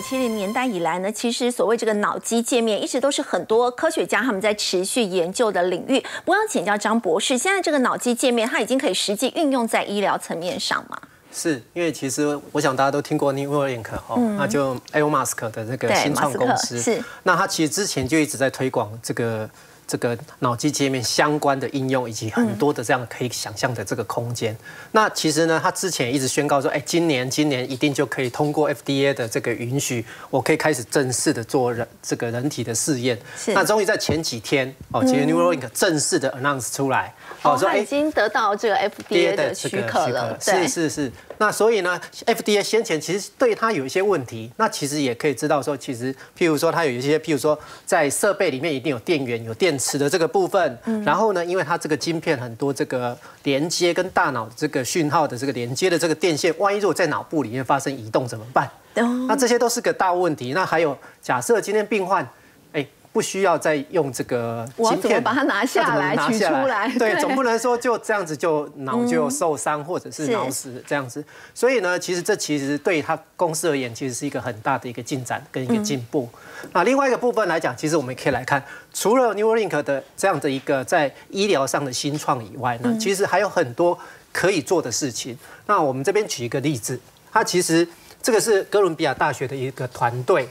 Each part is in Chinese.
九七零年代以来呢，其实所谓这个脑机界面一直都是很多科学家他们在持续研究的领域。我想请教张博士，现在这个脑机界面它已经可以实际运用在医疗层面上吗？是因为其实我想大家都听过 Neuralink 哦，那就 Elon Musk 的这个新创公司，是那他其实之前就一直在推广这个。这个脑机界面相关的应用，以及很多的这样可以想象的这个空间。那其实呢，他之前一直宣告说，哎，今年今年一定就可以通过 FDA 的这个允许，我可以开始正式的做人这个人体的试验。那终于在前几天哦，其实 Neuralink 正式的 announce 出来，哦，说已经得到这个 FDA 的许可了。是是是。那所以呢，FDA 先前其实对它有一些问题，那其实也可以知道说，其实譬如说它有一些，譬如说在设备里面一定有电源、有电池的这个部分，然后呢，因为它这个晶片很多这个连接跟大脑这个讯号的这个连接的这个电线，万一如果在脑部里面发生移动怎么办？那这些都是个大问题。那还有假设今天病患。不需要再用这个晶片把它拿下来取出来，对，总不能说就这样子就脑就受伤或者是脑死这样子。所以呢，其实这其实对他公司而言，其实是一个很大的一个进展跟一个进步。那另外一个部分来讲，其实我们可以来看，除了 Neuralink 的这样的一个在医疗上的新创以外呢，其实还有很多可以做的事情。那我们这边举一个例子，它其实这个是哥伦比亚大学的一个团队。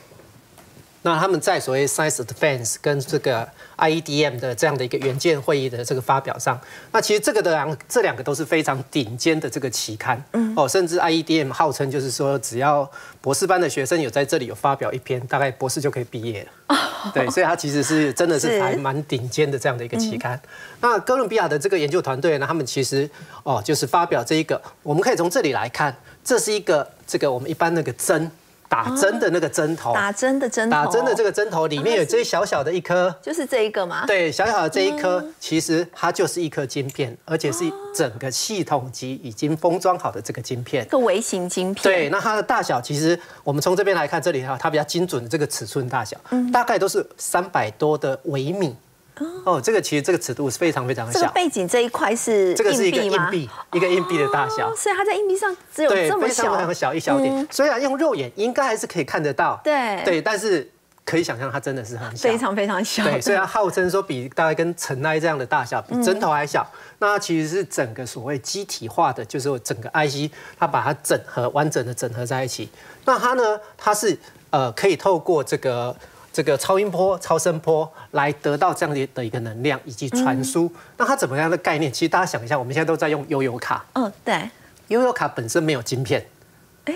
那他们在所谓 Science Advance 跟这个 IEDM 的这样的一个原件会议的这个发表上，那其实这个的两这两个都是非常顶尖的这个期刊，哦，甚至 IEDM 号称就是说，只要博士班的学生有在这里有发表一篇，大概博士就可以毕业了。对，所以它其实是真的是还蛮顶尖的这样的一个期刊。那哥伦比亚的这个研究团队呢，他们其实哦，就是发表这一个，我们可以从这里来看，这是一个这个我们一般那个针。打针的那个针头，打针的针头，打针的这个针头里面有这小小的一颗，就是这一个吗？对，小小的这一颗，其实它就是一颗晶片，而且是整个系统级已经封装好的这个晶片，一个微型晶片。对，那它的大小，其实我们从这边来看，这里哈，它比较精准的这个尺寸大小，大概都是三百多的微米。哦，这个其实这个尺度是非常非常小。这个背景这一块是这个是一个硬币，一个硬币的大小。所以它在硬币上只有这么小，非常非常小一小点。虽然用肉眼应该还是可以看得到，对对，但是可以想象它真的是很小，非常非常小。对，虽然号称说比大概跟尘埃这样的大小，比针头还小，那它其实是整个所谓机体化的，就是整个 IC 它把它整合完整的整合在一起。那它呢，它是呃可以透过这个。这个超音波、超声波来得到这样的的一个能量以及传输，那它怎么样的概念？其实大家想一下，我们现在都在用悠游卡。嗯，对。悠游卡本身没有晶片，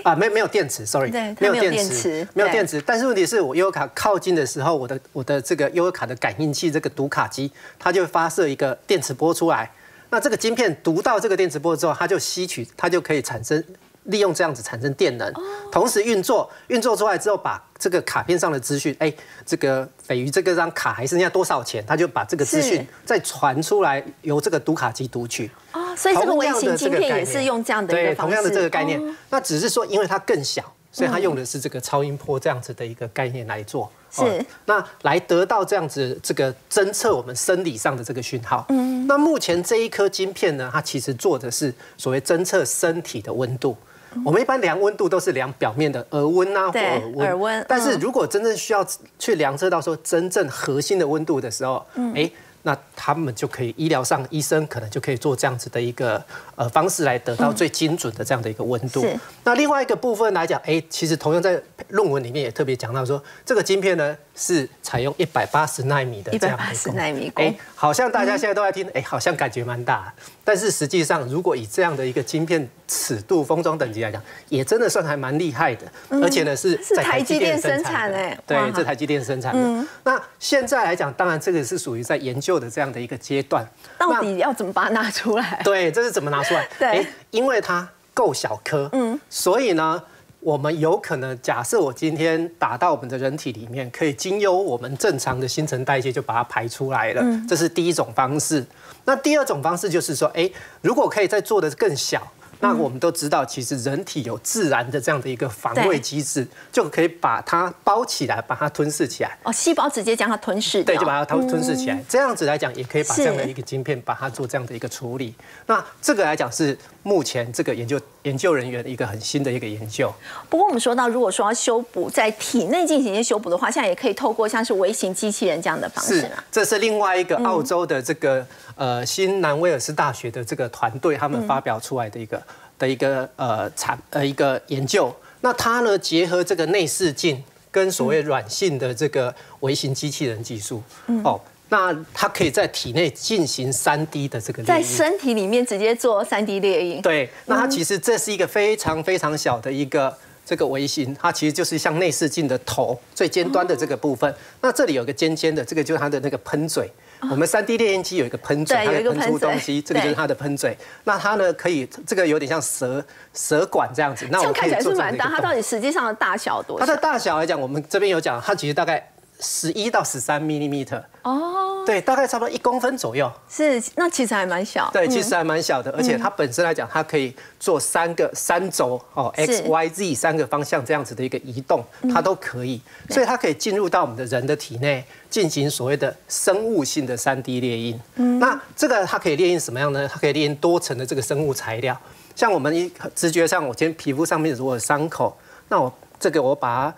啊，没没有电池，sorry，没有电池，没有电池。但是问题是我悠游卡靠近的时候，我的我的这个悠游卡的感应器，这个读卡机，它就发射一个电磁波出来。那这个晶片读到这个电磁波之后，它就吸取，它就可以产生。利用这样子产生电能，同时运作，运作出来之后，把这个卡片上的资讯，哎，这个匪鱼这个张卡还剩下多少钱，他就把这个资讯再传出来，由这个读卡机读取。哦，所以这个微型晶片也是用这样的对，同样的这个概念，那只是说因为它更小，所以它用的是这个超音波这样子的一个概念来做。是，那来得到这样子这个侦测我们生理上的这个讯号。嗯，那目前这一颗晶片呢，它其实做的是所谓侦测身体的温度。我们一般量温度都是量表面的耳温啊，或耳温。耳温。但是如果真正需要去量测到说真正核心的温度的时候，哎。那他们就可以医疗上医生可能就可以做这样子的一个呃方式来得到最精准的这样的一个温度。那另外一个部分来讲，哎，其实同样在论文里面也特别讲到说，这个晶片呢是采用一百八十纳米的这样的一个纳米。哎，好像大家现在都在听，哎，好像感觉蛮大。但是实际上，如果以这样的一个晶片尺度、封装等级来讲，也真的算还蛮厉害的。而且呢是在台积电生产哎，对，这台积电生产的。那现在来讲，当然这个是属于在研究。的这样的一个阶段，到底要怎么把它拿出来？对，这是怎么拿出来？对，因为它够小颗，嗯，所以呢，我们有可能假设我今天打到我们的人体里面，可以经由我们正常的新陈代谢就把它排出来了。这是第一种方式。那第二种方式就是说，哎，如果可以再做的更小。那我们都知道，其实人体有自然的这样的一个防卫机制，就可以把它包起来，把它吞噬起来。哦，细胞直接将它吞噬对，就把它吞吞噬起来。这样子来讲，也可以把这样的一个晶片把它做这样的一个处理。那这个来讲是目前这个研究研究人员的一个很新的一个研究。不过我们说到，如果说要修补在体内进行一些修补的话，现在也可以透过像是微型机器人这样的方式是，这是另外一个澳洲的这个呃新南威尔士大学的这个团队他们发表出来的一个。的一个呃产呃一个研究，那它呢结合这个内视镜跟所谓软性的这个微型机器人技术，哦，那它可以在体内进行三 D 的这个在身体里面直接做三 D 列印。对，那它其实这是一个非常非常小的一个这个微型，它其实就是像内视镜的头最尖端的这个部分。那这里有个尖尖的，这个就是它的那个喷嘴。我们三 D 猎印机有一个喷嘴，它会喷出东西，这个就是它的喷嘴。那它呢，可以这个有点像蛇蛇管这样子。那我看起来是蛮大，它到底实际上的大小多？它的大小来讲，我们这边有讲，它其实大概十一到十三 millimeter。哦，对，大概差不多一公分左右。是，那其实还蛮小。对，其实还蛮小的，而且它本身来讲，它可以做三个三轴哦，x y z 三个方向这样子的一个移动，它都可以。所以它可以进入到我们的人的体内。进行所谓的生物性的三 D 列印，嗯那这个它可以列印什么样呢？它可以列印多层的这个生物材料，像我们一直觉上，我今天皮肤上面如果有伤口，那我这个我把它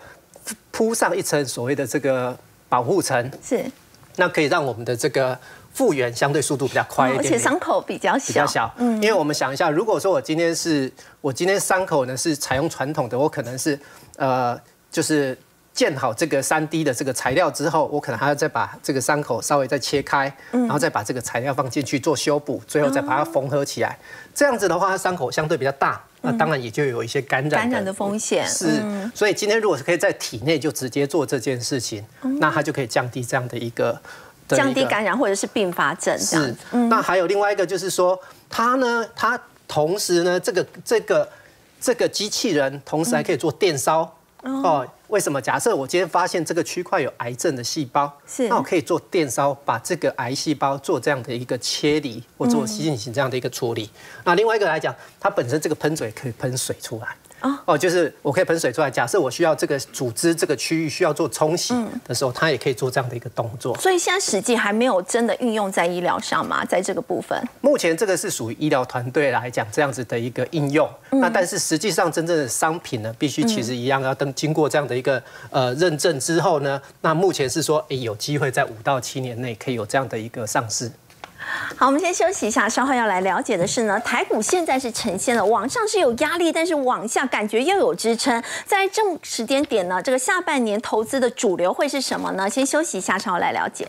铺上一层所谓的这个保护层，是，那可以让我们的这个复原相对速度比较快一点，而且伤口比较小，比较小，嗯，因为我们想一下，如果说我今天是我今天伤口呢是采用传统的，我可能是呃就是。建好这个三 D 的这个材料之后，我可能还要再把这个伤口稍微再切开，然后再把这个材料放进去做修补，最后再把它缝合起来。这样子的话，它伤口相对比较大，那当然也就有一些感染感染的风险。是，所以今天如果是可以在体内就直接做这件事情，那它就可以降低这样的一个降低感染或者是并发症。是，那还有另外一个就是说，它呢，它同时呢，这个这个这个机器人同时还可以做电烧。哦，为什么？假设我今天发现这个区块有癌症的细胞，是，那我可以做电烧，把这个癌细胞做这样的一个切离，或做进行这样的一个处理。那另外一个来讲，它本身这个喷嘴可以喷水出来。哦，就是我可以喷水出来。假设我需要这个组织这个区域需要做冲洗的时候，它也可以做这样的一个动作。所以现在实际还没有真的运用在医疗上吗？在这个部分，目前这个是属于医疗团队来讲这样子的一个应用。那但是实际上真正的商品呢，必须其实一样要等经过这样的一个呃认证之后呢，那目前是说，哎，有机会在五到七年内可以有这样的一个上市。好，我们先休息一下，稍后要来了解的是呢，台股现在是呈现了往上是有压力，但是往下感觉又有支撑，在这时间点呢，这个下半年投资的主流会是什么呢？先休息一下，稍后来了解。